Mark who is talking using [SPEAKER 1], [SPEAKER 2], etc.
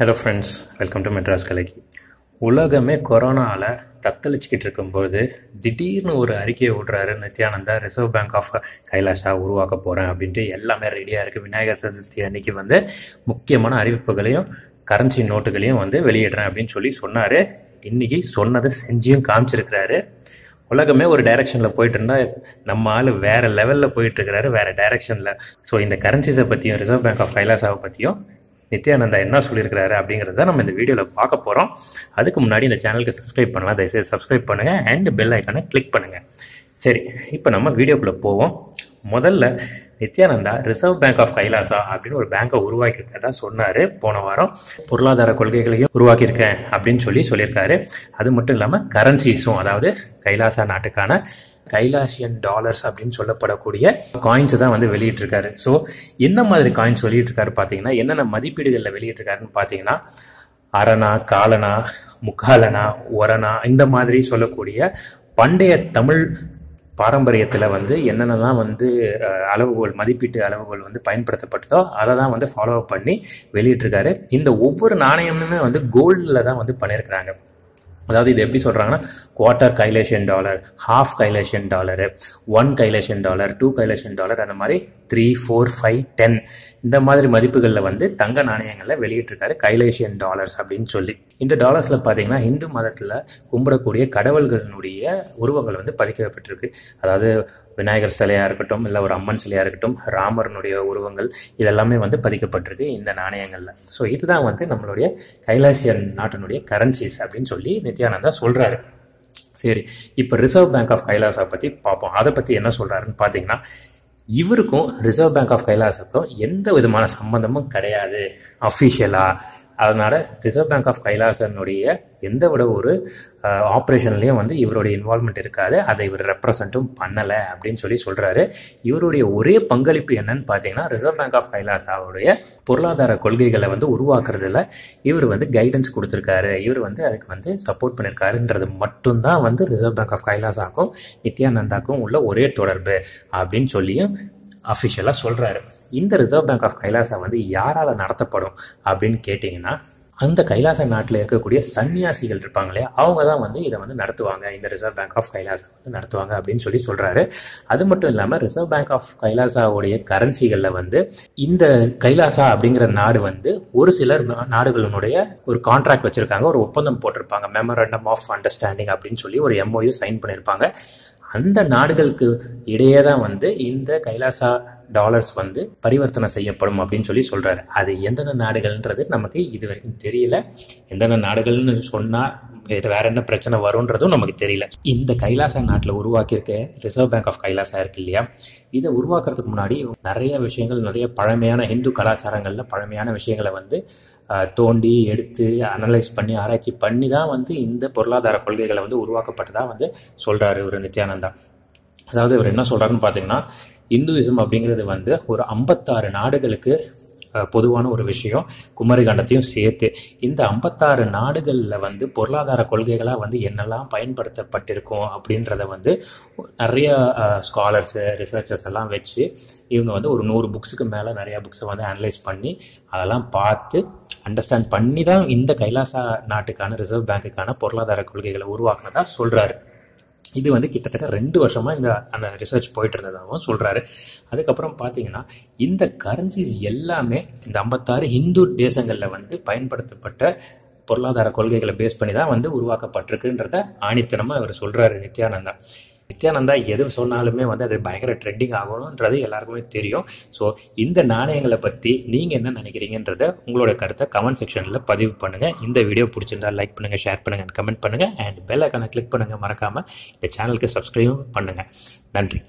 [SPEAKER 1] Hello friends welcome to Madras கலைக்கு உலகமே கொரோனாவில் தத்தளிச்சுக்கிட்டு இருக்கும்போது திடீர்னு ஒரு அறிக்கையை விடுறாரு Nithyananda reserve bank of Kailasa உருவாக்க போகிறேன் அப்படின்ட்டு எல்லாமே ரெடியாக இருக்குது விநாயகர் சதுர்த்தி அன்னைக்கு வந்து முக்கியமான அறிவிப்புகளையும் கரன்சி நோட்டுகளையும் வந்து வெளியிடுறேன் அப்படின்னு சொல்லி சொன்னார். இன்றைக்கி சொன்னதை செஞ்சியும் காமிச்சிருக்கிறாரு. உலகமே ஒரு டைரக்ஷனில் போயிட்டு இருந்தால் நம்ம ஆள் வேறு லெவலில் போயிட்டுருக்கிறாரு வேறு வேற டைரக்ஷனில் ஸோ இந்த கரன்சிஸை பற்றியும் ரிசர்வ் பேங்க் ஆஃப் கைலாசாவை பற்றியும் நித்யானந்தா என்ன சொல்லியிருக்கிறாரு அப்படிங்கிறத நம்ம இந்த வீடியோவில் பார்க்க போகிறோம் அதுக்கு முன்னாடி இந்த சேனலுக்கு சப்ஸ்கிரைப் பண்ணலாம். தயவுசெய்து சப்ஸ்கிரைப் பண்ணுங்கள் அண்ட் பெல் ஐக்கானை கிளிக் பண்ணுங்கள் சரி இப்போ நம்ம வீடியோக்குள்ளே போவோம். முதல்ல Nithyananda reserve bank of Kailasa அப்படின்னு ஒரு பேங்கை உருவாக்கியிருக்கதா சொன்னார். போன வாரம் பொருளாதார கொள்கைகளையும் உருவாக்கியிருக்கேன் அப்படின்னு சொல்லி சொல்லியிருக்காரு. அது மட்டும் இல்லாமல் கரன்சிஸும் அதாவது கைலாசா நாட்டுக்கான கைலாசியன் டாலர்ஸ் அப்படின்னு சொல்லப்படக்கூடிய காயின்ஸ் தான் வந்து வெளியிட்டிருக்காரு. ஸோ என்ன மாதிரி காயின்ஸ் வெளியிட்டிருக்காரு பார்த்தீங்கன்னா என்னென்ன மதிப்பீடுகளில் வெளியிட்டிருக்காருன்னு பார்த்தீங்கன்னா அரணா காலனா முக்காலனா ஒரணா இந்த மாதிரி சொல்லக்கூடிய பண்டைய தமிழ் பாரம்பரியத்தில் வந்து என்னென்னலாம் வந்து அளவுகோல் மதிப்பீட்டு அளவுகோல் வந்து பயன்படுத்தப்பட்டதோ அதை தான் வந்து ஃபாலோ பண்ணி வெளியிட்டிருக்காரு. இந்த ஒவ்வொரு நாணயமுமே வந்து கோல்டில் தான் வந்து பண்ணியிருக்கிறாங்க. அதாவது இது எப்படி சொல்கிறாங்கன்னா quarter Kailasian dollar half Kailasian dollar one Kailasian dollar two Kailasian dollar அந்த மாதிரி த்ரீ ஃபோர் ஃபைவ் டென் இந்த மாதிரி மதிப்புகளில் வந்து தங்க நாணயங்களில் வெளியிட்டிருக்காரு கைலேஷியன் டாலர்ஸ் அப்படின்னு சொல்லி. இந்த டாலர்ஸில் பார்த்தீங்கன்னா இந்து மதத்தில் கும்பிடக்கூடிய கடவுள்களினுடைய உருவங்கள் வந்து பதிக்கப்பட்டிருக்கு. அதாவது விநாயகர் சிலையாக இருக்கட்டும் இல்லை ஒரு அம்மன் சிலையாக இருக்கட்டும் ராமரனுடைய உருவங்கள் இதெல்லாமே வந்து பதிக்கப்பட்டிருக்கு இந்த நாணயங்களில். ஸோ இதுதான் வந்து நம்மளுடைய கைலாசியன் நாட்டினுடைய கரன்சிஸ் அப்படின்னு சொல்லி நித்யானந்தா சொல்கிறாரு சரி இப்போ ரிசர்வ் பேங்க் ஆஃப் கைலாசா பற்றி பார்ப்போம் அதை பற்றி என்ன சொல்கிறாருன்னு பார்த்தீங்கன்னா இவருக்கும் ரிசர்வ் பேங்க் ஆஃப் கைலாசுக்கும் எந்த விதமான சம்பந்தமும் கிடையாது. அஃபிஷியலாக அதனால் ரிசர்வ் பேங்க் ஆஃப் கைலாசனுடைய எந்த விட ஒரு ஆப்ரேஷன்லேயும் வந்து இவருடைய இன்வால்மெண்ட் இருக்காது. அதை இவர் ரெப்ரசன்ட்டும் பண்ணலை அப்படின்னு சொல்லி சொல்கிறாரு இவருடைய ஒரே பங்களிப்பு என்னன்னு பார்த்தீங்கன்னா ரிசர்வ் பேங்க் ஆஃப் கைலாசாவுடைய பொருளாதார கொள்கைகளை வந்து உருவாக்குறதுல இவர் வந்து கைடன்ஸ் கொடுத்துருக்காரு. இவர் வந்து அதுக்கு வந்து சப்போர்ட் பண்ணியிருக்காருன்றது மட்டும்தான் வந்து ரிசர்வ் பேங்க் ஆஃப் கைலாசாக்கும் நித்யானந்தாக்கும் உள்ள ஒரே தொடர்பு அப்படின்னு சொல்லியும் அஃபிஷியலாக சொல்கிறாரு இந்த ரிசர்வ் பேங்க் ஆஃப் கைலாசா வந்து யாரால் நடத்தப்படும் அப்படின்னு கேட்டிங்கன்னா அந்த கைலாச நாட்டில் இருக்கக்கூடிய சன்னியாசிகள் இருப்பாங்க இல்லையா? அவங்க தான் வந்து இதை வந்து நடத்துவாங்க. இந்த ரிசர்வ் பேங்க் ஆஃப் கைலாசா வந்து நடத்துவாங்க அப்படின்னு சொல்லி சொல்கிறாரு அது மட்டும் இல்லாமல் ரிசர்வ் பேங்க் ஆஃப் கைலாசாவுடைய கரன்சிகளில் வந்து இந்த கைலாசா அப்படிங்கிற நாடு வந்து ஒரு சிலர் நாடுகளினுடைய ஒரு கான்ட்ராக்ட் வச்சுருக்காங்க. ஒரு ஒப்பந்தம் போட்டிருப்பாங்க. மெமரண்டம் ஆஃப் அண்டர்ஸ்டாண்டிங் அப்படின்னு சொல்லி ஒரு எம்ஓயு சைன் பண்ணியிருப்பாங்க அந்த நாடுகளுக்கு இடையே தான் வந்து இந்த கைலாசா டாலர்ஸ் வந்து பரிவர்த்தனை செய்யப்படும் அப்படின்னு சொல்லி சொல்கிறாரு அது எந்தெந்த நாடுகள்ன்றது நமக்கு இது வரைக்கும் தெரியல. எந்தெந்த நாடுகள்னு சொன்னால் இது வேற என்ன பிரச்சனை வரும்ன்றதும் நமக்கு தெரியல. இந்த கைலாசா நாட்டில் உருவாக்கியிருக்க ரிசர்வ் பேங்க் ஆஃப் கைலாசா இருக்கு இல்லையா? இதை உருவாக்குறதுக்கு முன்னாடி நிறைய விஷயங்கள் நிறைய பழமையான இந்து கலாச்சாரங்களில் பழமையான விஷயங்களை வந்து தோண்டி எடுத்து அனலைஸ் பண்ணி ஆராய்ச்சி பண்ணி தான் வந்து இந்த பொருளாதார கொள்கைகளை வந்து உருவாக்கப்பட்டதாக வந்து சொல்கிறாரு இவர் நித்யானந்தா. அதாவது இவர் என்ன சொல்கிறாருன்னு பார்த்தீங்கன்னா இந்துவிசம் அப்படிங்கிறது வந்து ஒரு ஐம்பத்தாறு நாடுகளுக்கு பொதுவான ஒரு விஷயம். குமரிகண்டத்தையும் சேர்த்து இந்த ஐம்பத்தாறு நாடுகளில் வந்து பொருளாதார கொள்கைகளாக வந்து என்னெல்லாம் பயன்படுத்தப்பட்டிருக்கும் அப்படின்றத வந்து நிறைய ஸ்காலர்ஸு ரிசர்ச்சர்ஸ் எல்லாம் வச்சு இவங்க வந்து ஒரு நூறு புக்ஸுக்கு மேலே நிறையா புக்ஸை வந்து அனலைஸ் பண்ணி அதெல்லாம் பார்த்து அண்டர்ஸ்டாண்ட் பண்ணி தான் இந்த கைலாசா நாட்டுக்கான ரிசர்வ் பேங்க்குக்கான பொருளாதார கொள்கைகளை உருவாக்குனதா சொல்கிறாரு இது வந்து கிட்டத்தட்ட ரெண்டு வருஷமாக இந்த அந்த ரிசர்ச் போயிட்டு இருந்ததாகவும் சொல்கிறாரு அதுக்கப்புறம் பார்த்தீங்கன்னா இந்த கரன்சிஸ் எல்லாமே இந்த ஐம்பத்தாறு இந்து தேசங்களில் வந்து பயன்படுத்தப்பட்ட பொருளாதார கொள்கைகளை பேஸ் பண்ணி தான் வந்து உருவாக்கப்பட்டிருக்குன்றத ஆணித்தனமாக அவர் சொல்கிறாரு நித்யானந்தா. நித்யானந்தா எது சொன்னாலுமே வந்து அது பயங்கர ட்ரெண்டிங் ஆகணுன்றது எல்லாருக்குமே தெரியும். ஸோ இந்த நாணயங்களை பற்றி நீங்கள் என்ன நினைக்கிறீங்கன்றத உங்களோட கருத்தை கமெண்ட் செக்ஷனில் பதிவு பண்ணுங்கள் இந்த வீடியோ பிடிச்சிருந்தா லைக் பண்ணுங்கள் ஷேர் பண்ணுங்கள் கமெண்ட் பண்ணுங்கள் அண்ட் பெல் ஐக்கானை கிளிக் பண்ணுங்கள் மறக்காமல் இந்த சேனலுக்கு சப்ஸ்கிரைப் பண்ணுங்கள் நன்றி.